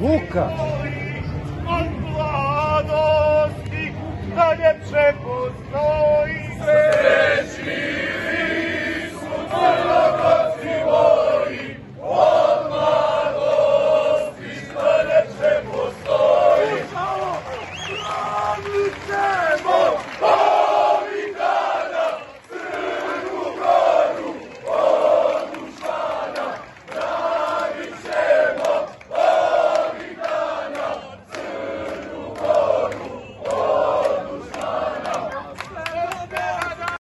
Luka! Od mladosti da ne prepostoji